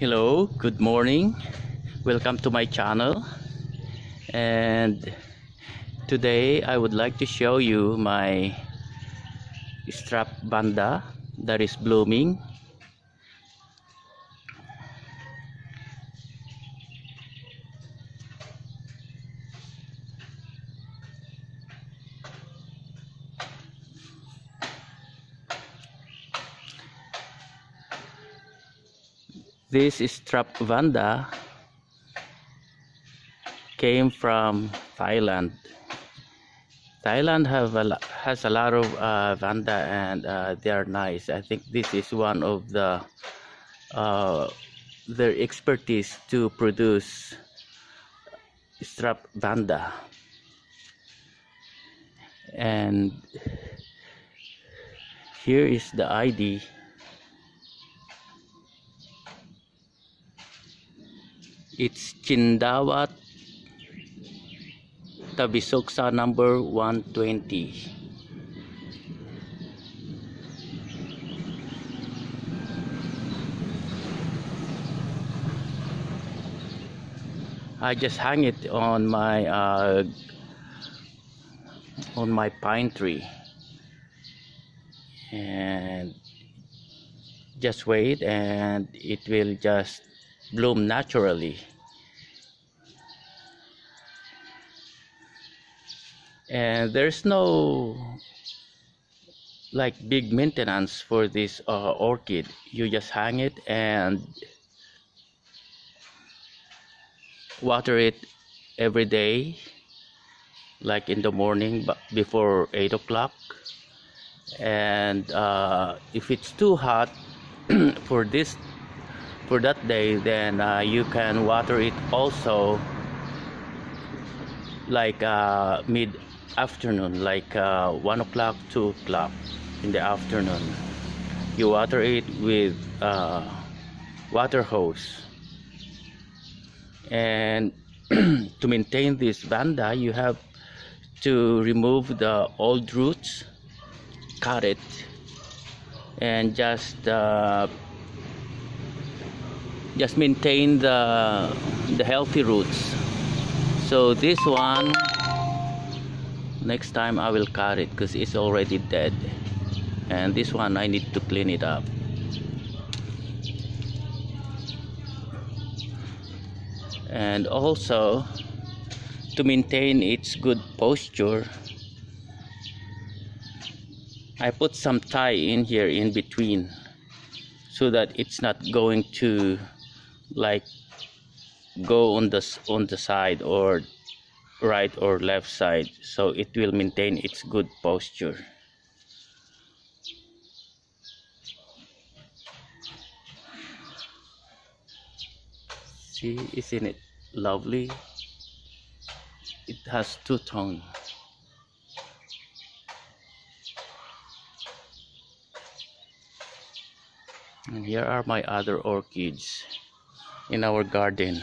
hello good morning. Welcome to my channel. And today I would like to show you my strap vanda that is blooming This strap vanda came from Thailand. Thailand have a, has a lot of uh, vanda and uh, they are nice. I think this is one of the uh, their expertise to produce strap vanda. And here is the ID It's Chindawat Tabisoksa number 120. I just hang it on my uh, on my pine tree and just wait and it will just bloom naturally. And there's no like big maintenance for this uh, orchid. You just hang it and water it every day like in the morning before 8 o'clock. And uh, if it's too hot for this for that day then uh, you can water it also like uh, mid afternoon like uh, 1 o'clock 2 o'clock in the afternoon. You water it with uh, water hose. And to maintain this vanda you have to remove the old roots cut it and just uh, just maintain the the healthy roots. So this one next time I will cut it because it's already dead. And this one I need to clean it up. And also to maintain its good posture I put some tie in here in between so that it's not going to like go on the on the side or right or left side so it will maintain its good posture. See isn't it lovely? It has two tone. And here are my other orchids in our garden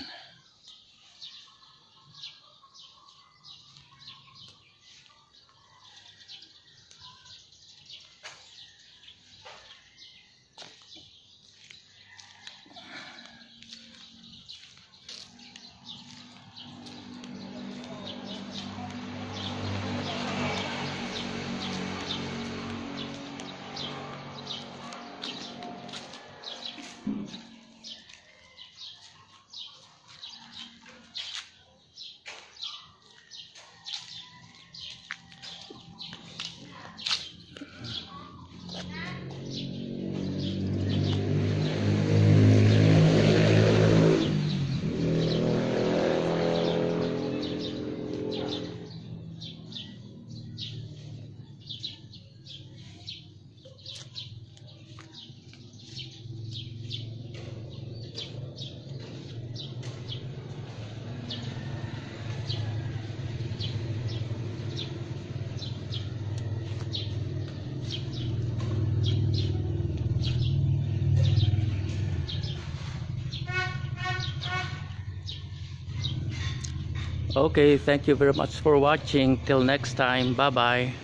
okay thank you very much for watching. Till next time bye bye